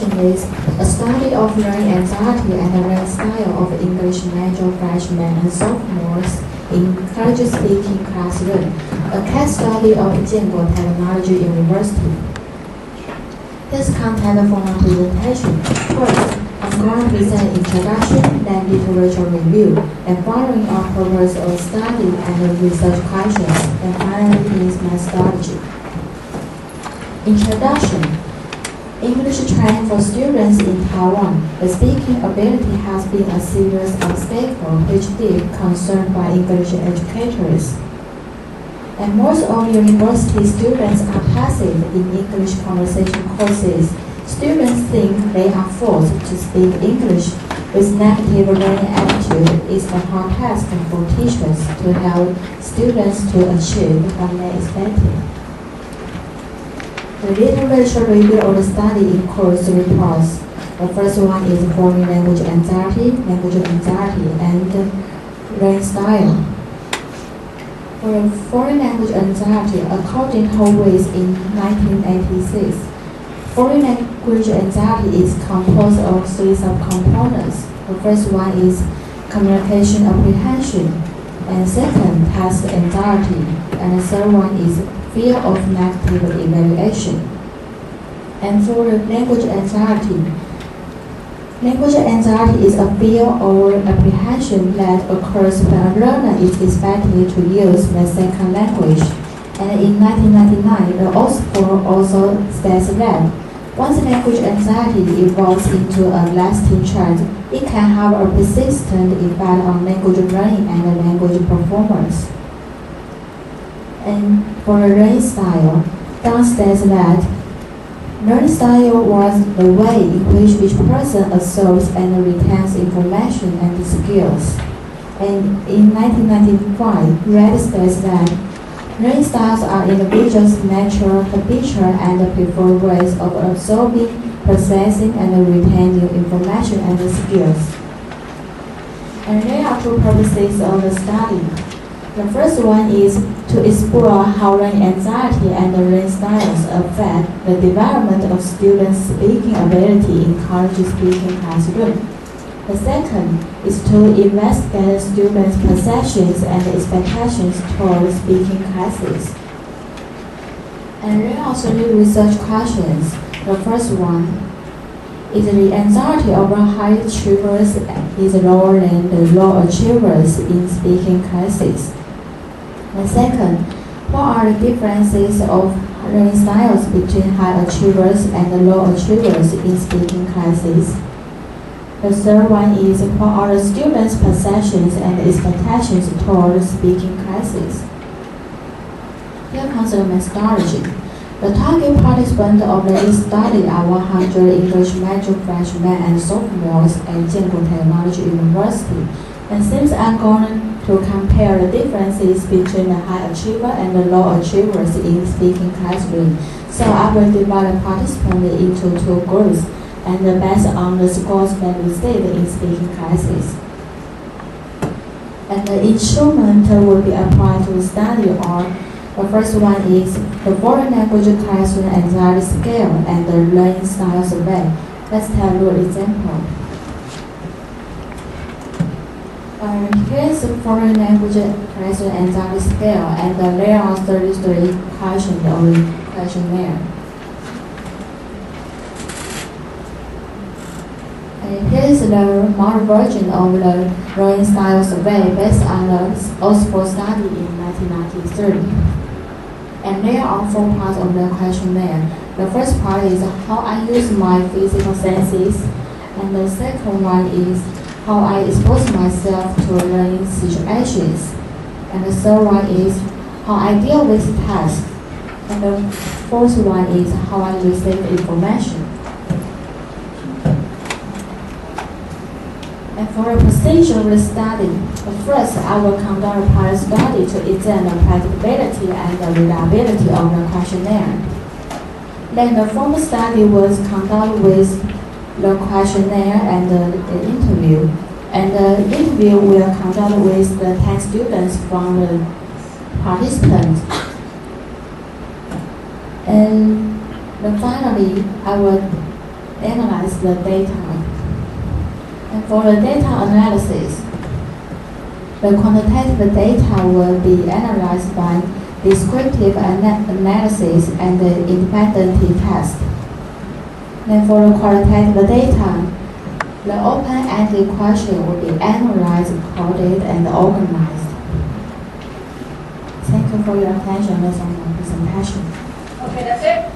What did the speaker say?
is a study of learning anxiety and the learning style of English major freshmen and sophomores in college speaking classroom, a case study of Chienkuo Technology University. This content for my presentation. First, I'm going to present introduction, then literature review, and following our purpose of study and research questions, and finally is methodology. Introduction. English training for students in Taiwan. The speaking ability has been a serious obstacle which deep concerned by English educators. And most of university students are passive in English conversation courses. Students think they are forced to speak English with negative learning attitude is a hard task for teachers to help students to achieve what they expected. The literature review of the study includes three parts. The first one is foreign language anxiety, language anxiety, and learning style. For foreign language anxiety, according to Horwitz in 1986, foreign language anxiety is composed of three subcomponents. The first one is communication apprehension, and second, task anxiety, and the third one is fear of negative evaluation. And for the language anxiety, language anxiety is a fear or apprehension that occurs when a learner is expected to use the second language. And in 1999, the Oxford also states that once language anxiety evolves into a lasting trait, it can have a persistent effect on language learning and language performance. And for the learning style, Dunn states that learning style was the way in which each person absorbs and retains information and skills. And in 1995, Reid states that styles are individuals' natural, habitual, and preferred ways of absorbing, processing, and retaining information and skills. And there are two purposes of the study. The first one is to explore how learning anxiety and learning styles affect the development of students' speaking ability in college speaking classroom. The second is to investigate students' perceptions and expectations toward speaking classes. And there are three research questions. The first one is the anxiety of high achievers is lower than the low achievers in speaking classes. And second, what are the differences of learning styles between high achievers and low achievers in speaking classes? The third one is what are the students' perceptions and expectations toward speaking classes? Here comes the methodology. The target participants of this study are 100 English major freshmen and sophomores at Chienkuo Technology University. And since I'm going to compare the differences between the high achiever and the low achievers in speaking classroom. So I will divide the participants into two groups and based on the scores that we received in speaking classes. And the instrument will be applied to the study or the first one is the foreign language classroom anxiety scale and the learning style survey. Let's take a look example. Uh, here's the foreign language question anxiety scale, and there are 33 questions on the questionnaire. And here's the model version of the learning style survey based on the Oxford study in 1993. And there are four parts of the questionnaire. The first part is how I use my physical senses, and the second one is how I expose myself to learning situations. And the third one is how I deal with tasks. And the fourth one is how I receive information. And for a procedure study, first I will conduct a pilot study to examine the practicability and the reliability of the questionnaire. Then the formal study was conducted with the questionnaire and the, the interview. And the interview will conduct with the 10 students from the participants. And then finally, I will analyze the data. For the data analysis, the quantitative data will be analyzed by descriptive ana- analysis and the independent test. Then for the qualitative data, the open-ended question will be analyzed, coded, and organized. Thank you for your attention. That's all my presentation. Okay, that's it?